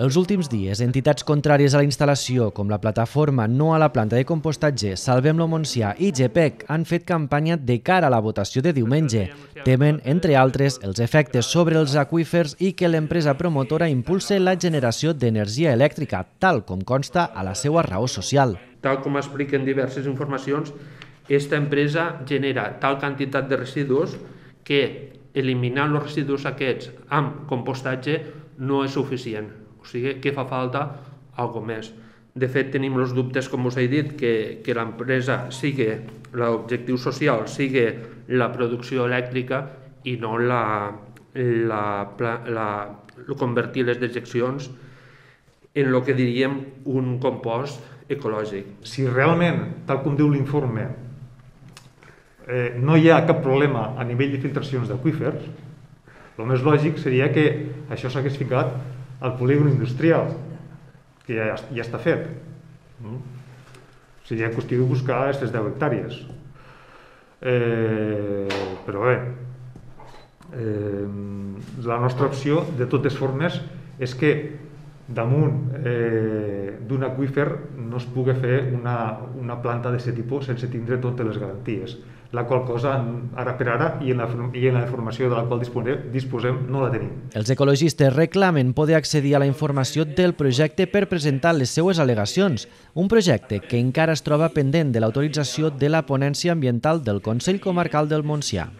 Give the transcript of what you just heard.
Els últims dies, entitats contràries a la instal·lació, com la plataforma No a la planta de compostatge Salvem-lo Montsià i GPEC, han fet campanya de cara a la votació de diumenge. Temen, entre altres, els efectes sobre els aqüífers i que l'empresa promotora impulse la generació d'energia elèctrica, tal com consta a la seva raó social. Tal com expliquen diverses informacions, esta empresa genera tal quantitat de residus que eliminant els residus aquests amb compostatge no és suficient. O sigui que fa falta algo més. De fet, tenim els dubtes, com us he dit, que, que l'empresa sigui, l'objectiu social sigui la producció elèctrica i no la, la, la, la, convertir les dejeccions en el que diríem un compost ecològic. Si realment, tal com diu l'informe, eh, no hi ha cap problema a nivell de filtracions d'aquífers, el més lògic seria que això s'hagués ficat al polígon industrial, que ja, ja està fet. Mm? Seria qüestió de buscar aquestes 10 hectàrees. Eh, però bé, eh, la nostra opció, de totes formes, és que damunt eh, d'un aqüífer no es pugui fer una, una planta d'aquest tipus sense tindre totes les garanties la qual cosa ara per ara i en la, i en la informació de la qual disposem, disposem no la tenim. Els ecologistes reclamen poder accedir a la informació del projecte per presentar les seues al·legacions, un projecte que encara es troba pendent de l'autorització de la ponència ambiental del Consell Comarcal del Montsià.